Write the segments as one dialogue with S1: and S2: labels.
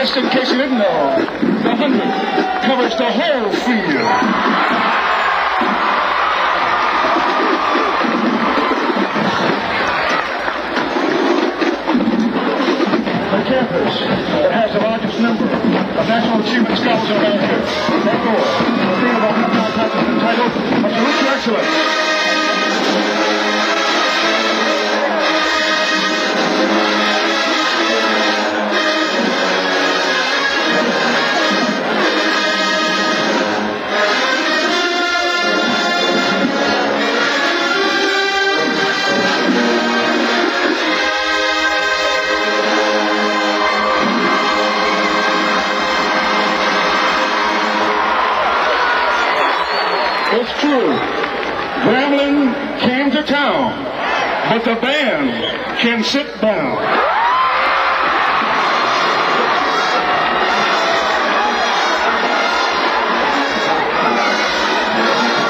S1: just in case you didn't know, the 100 covers the whole field. The campus that has the largest number of national achievement scholars in America. Therefore, the theme of class is entitled, A Salute to Excellence. But the band can sit down.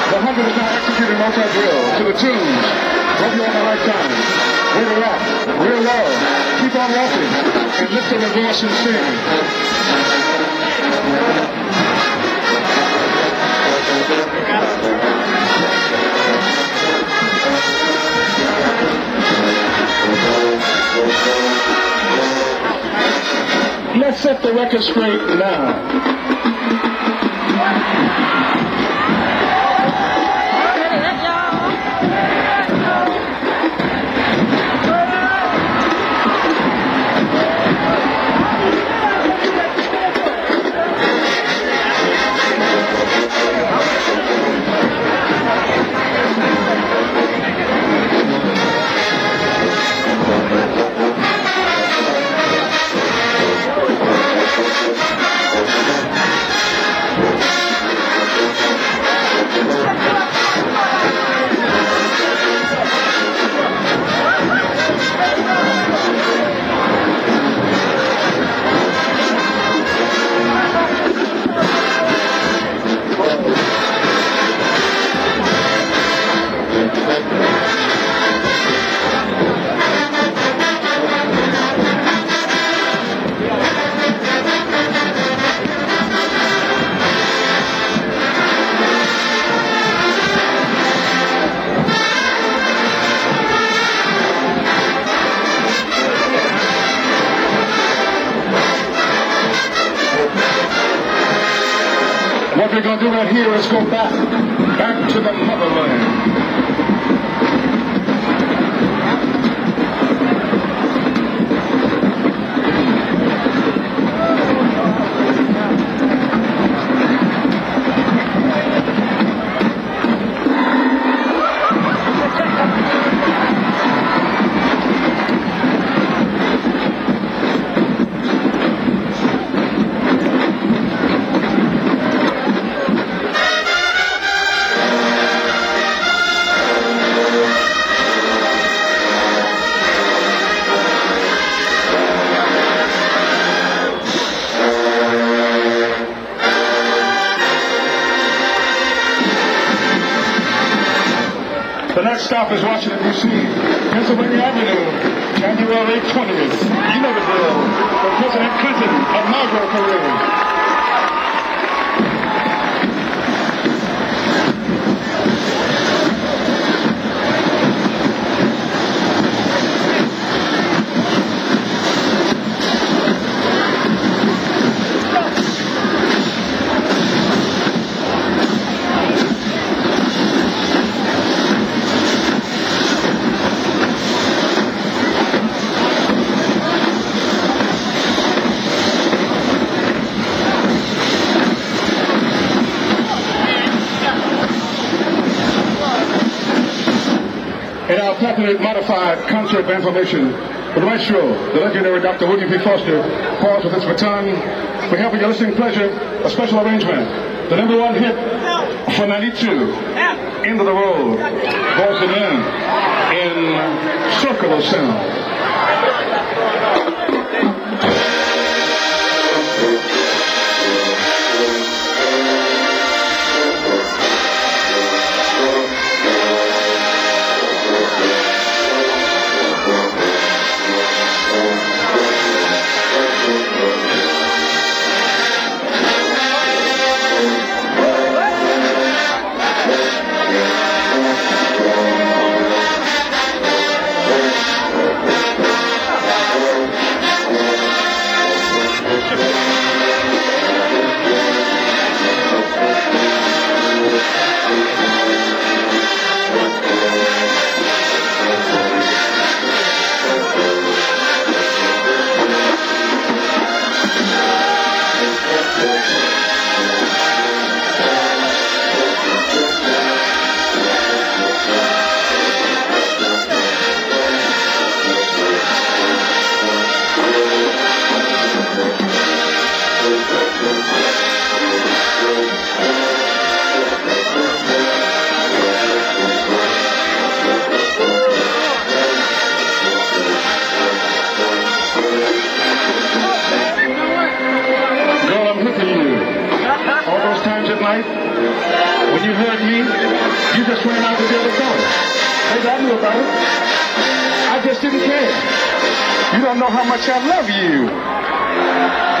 S1: The hundred is now executing multi-drill to the tunes. Hope you on the right time. Way to rock, real low. Keep on walking and lift your voice and sing. Set the record straight now. To do right here is go back, back to the motherland. The next stop is Washington, D.C., Pennsylvania Avenue, January 20th. You know the drill. For President Clinton inaugural parade. Our properly modified concert band formation, the maestro, the legendary Dr. William P. Foster, falls with his baton. We have for your listening pleasure a special arrangement. The number one hit for 92, End of the Road, in, in Circle of Sound. When you heard me, you just ran out to the other door. Because I knew about it. I just didn't care. You don't know how much I love you.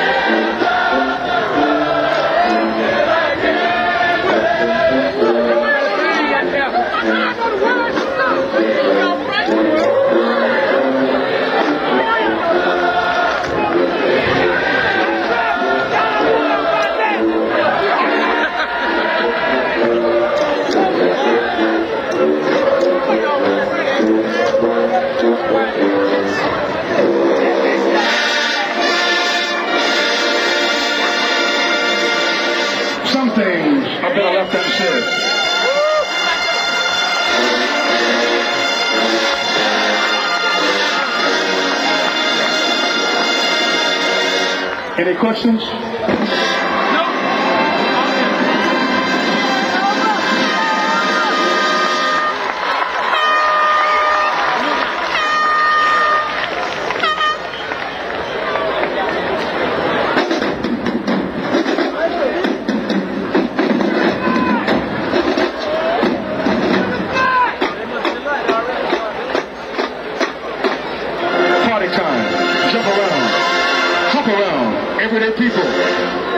S1: Some things are better left unsaid. Any questions?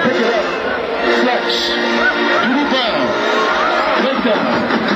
S1: Pick it up. Flex. Doodle down. Break down.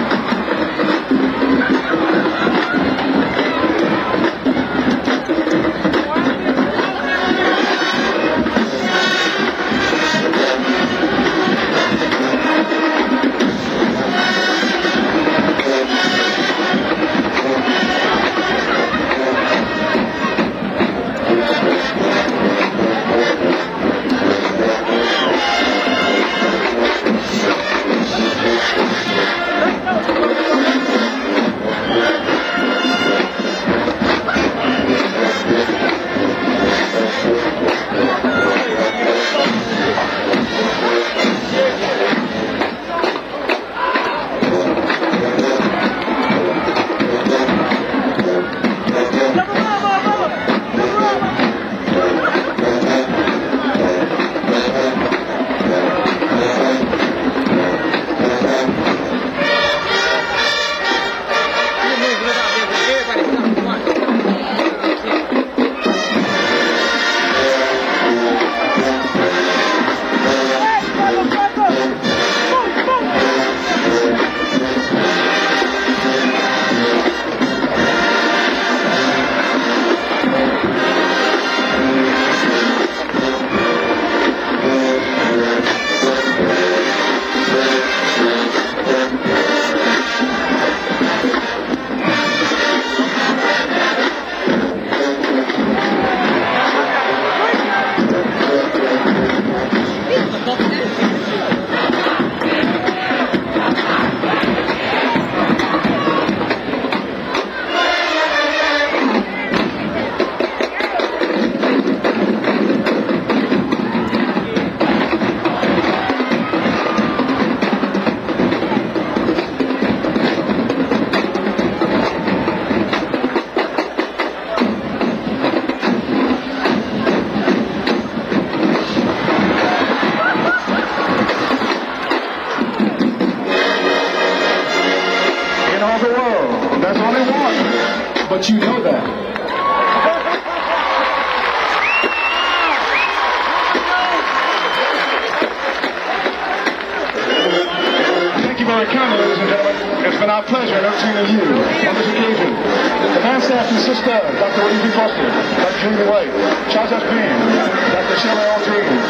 S1: Victoria County, ladies and gentlemen. It's been our pleasure entertaining you on this occasion. The man, staff consists of Dr. William P. Foster, Dr. Julie White, Chacha's Band, Dr. Shaylor L. James,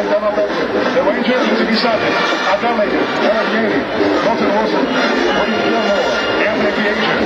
S1: and Donald Ledford, the Ranger, Elizabeth Sadek, Adelaide, Eric Yaney, Milton Wilson, William Gilmore, Anthony B. Asian,